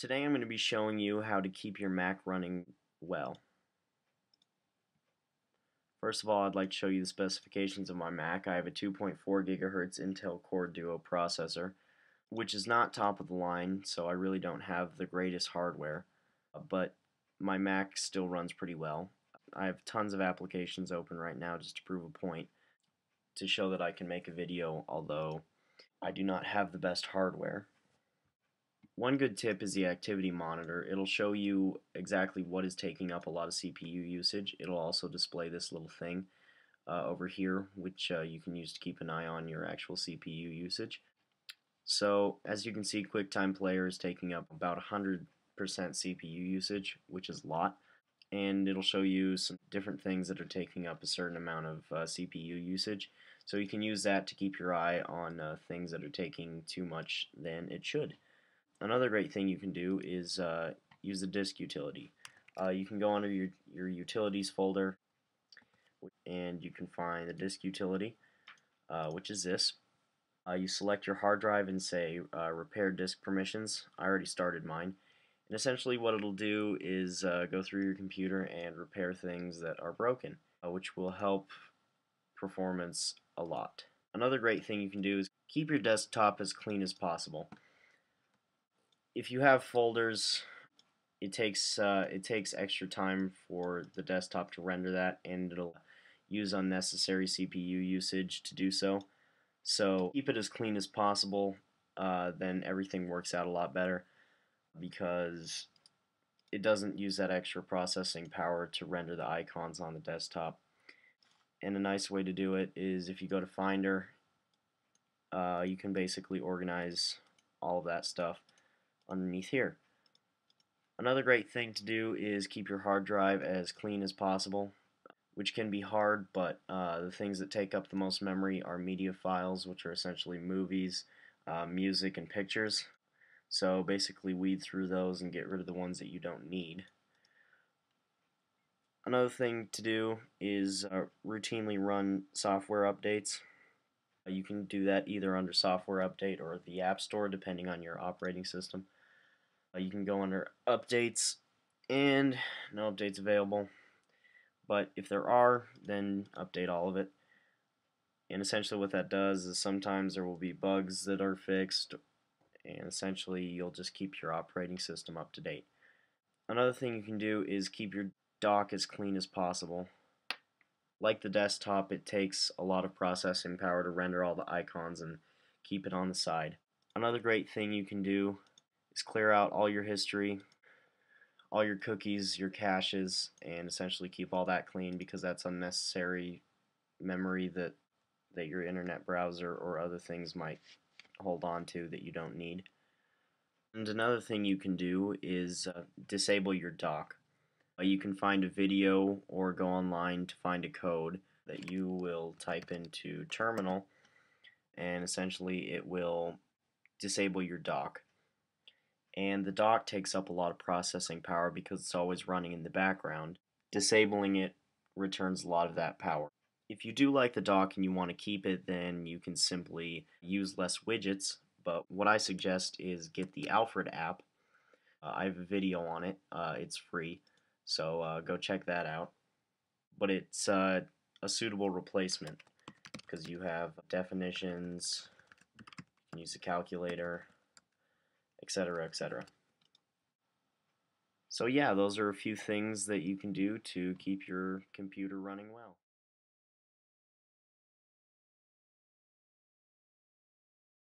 Today I'm going to be showing you how to keep your Mac running well. First of all, I'd like to show you the specifications of my Mac. I have a 2.4 gigahertz Intel Core Duo processor, which is not top of the line, so I really don't have the greatest hardware, but my Mac still runs pretty well. I have tons of applications open right now just to prove a point, to show that I can make a video, although I do not have the best hardware. One good tip is the activity monitor. It'll show you exactly what is taking up a lot of CPU usage. It'll also display this little thing uh, over here, which uh, you can use to keep an eye on your actual CPU usage. So, as you can see, QuickTime Player is taking up about 100% CPU usage, which is a lot. And it'll show you some different things that are taking up a certain amount of uh, CPU usage. So you can use that to keep your eye on uh, things that are taking too much than it should another great thing you can do is uh, use the disk utility. Uh, you can go under your, your utilities folder and you can find the disk utility, uh, which is this. Uh, you select your hard drive and say uh, repair disk permissions. I already started mine. And essentially what it'll do is uh, go through your computer and repair things that are broken, which will help performance a lot. Another great thing you can do is keep your desktop as clean as possible if you have folders, it takes uh, it takes extra time for the desktop to render that, and it'll use unnecessary CPU usage to do so. So keep it as clean as possible. Uh, then everything works out a lot better because it doesn't use that extra processing power to render the icons on the desktop. And a nice way to do it is if you go to Finder, uh, you can basically organize all of that stuff underneath here. Another great thing to do is keep your hard drive as clean as possible, which can be hard, but uh, the things that take up the most memory are media files, which are essentially movies, uh, music, and pictures. So basically weed through those and get rid of the ones that you don't need. Another thing to do is uh, routinely run software updates. You can do that either under software update or the App Store depending on your operating system. Uh, you can go under updates and no updates available. But if there are, then update all of it. And essentially what that does is sometimes there will be bugs that are fixed and essentially you'll just keep your operating system up to date. Another thing you can do is keep your dock as clean as possible. Like the desktop, it takes a lot of processing power to render all the icons and keep it on the side. Another great thing you can do clear out all your history, all your cookies, your caches, and essentially keep all that clean because that's unnecessary memory that that your internet browser or other things might hold on to that you don't need. And another thing you can do is uh, disable your dock. Uh, you can find a video or go online to find a code that you will type into terminal and essentially it will disable your dock and the dock takes up a lot of processing power because it's always running in the background. Disabling it returns a lot of that power. If you do like the dock and you want to keep it, then you can simply use less widgets, but what I suggest is get the Alfred app. Uh, I have a video on it, uh, it's free, so uh, go check that out. But it's uh, a suitable replacement because you have definitions, you can use a calculator, etc., etc. So yeah, those are a few things that you can do to keep your computer running well.